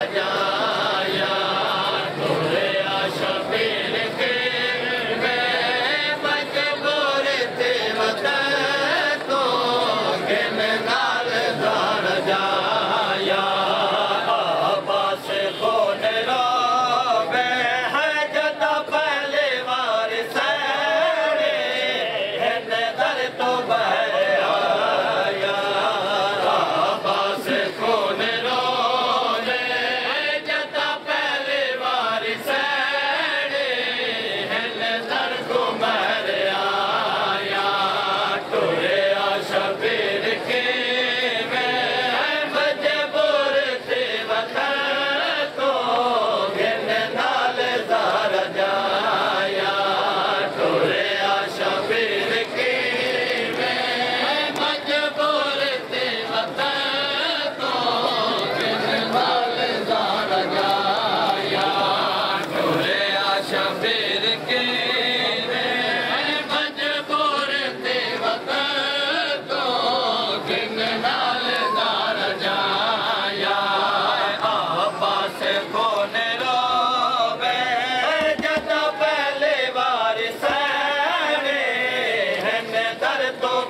안녕. Tarento